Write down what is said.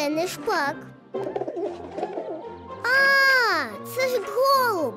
Це не шпак. А, це ж голуб.